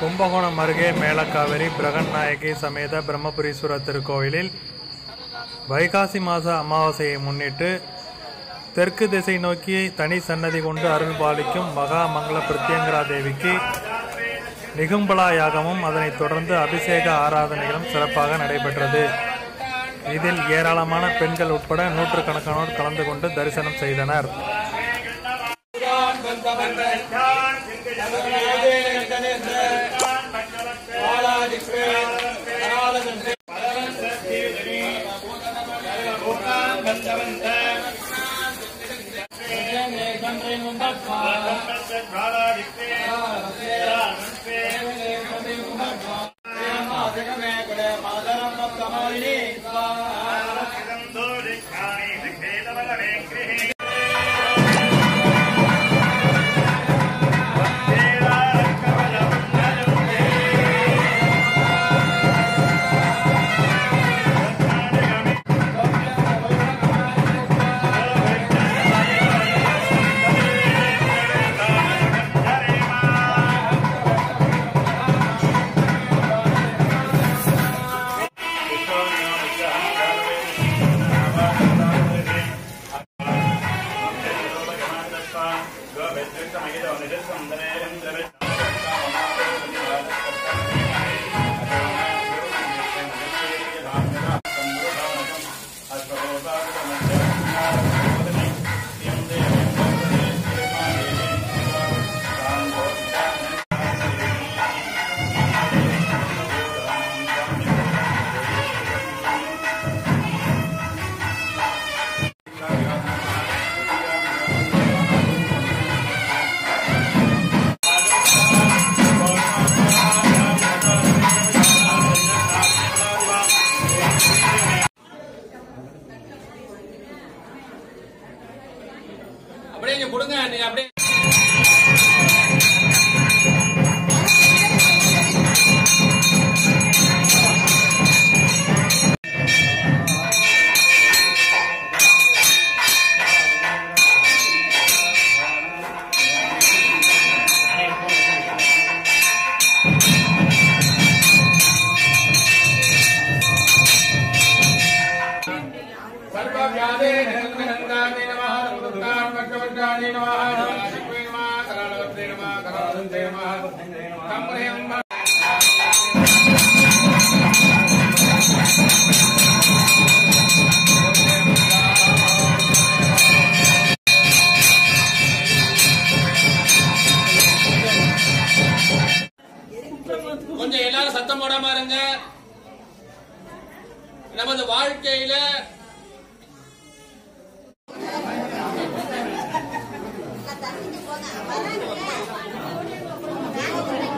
கும்பகோணம் அருகே மேலக்காவிரி பிரகன்நாயகி சமேத பிரம்மபுரீஸ்வரர் திருக்கோவிலில் வைகாசி மாத அமாவாசையை முன்னிட்டு தெற்கு திசை நோக்கி தனி சன்னதி கொண்டு அருள் பாலிக்கும் மகா மங்கள பிரத்யங்கரா தேவிக்கு நிகும்பலா யாகமும் அதனைத் தொடர்ந்து அபிஷேக ஆராதனைகளும் சிறப்பாக நடைபெற்றது. இதில் ஏராளமான பெண்கள் உட்பட நூற்றுக்கணக்கானோர் கலந்து கொண்டு தரிசனம் செய்தனர். பவன் பவன் பாலாஜி கந்தவந்த மாதரம் சமாளினி ஸ்வாஹா அப்படியே இங்க கொடுங்க நீங்க அப்படியே சிவே கராளவத்தே கராளந்தே கொஞ்சம் எல்லாரும் சத்தம் போடாம இருங்க. நமது வாழ்க்கையில 呢？我让你，让你。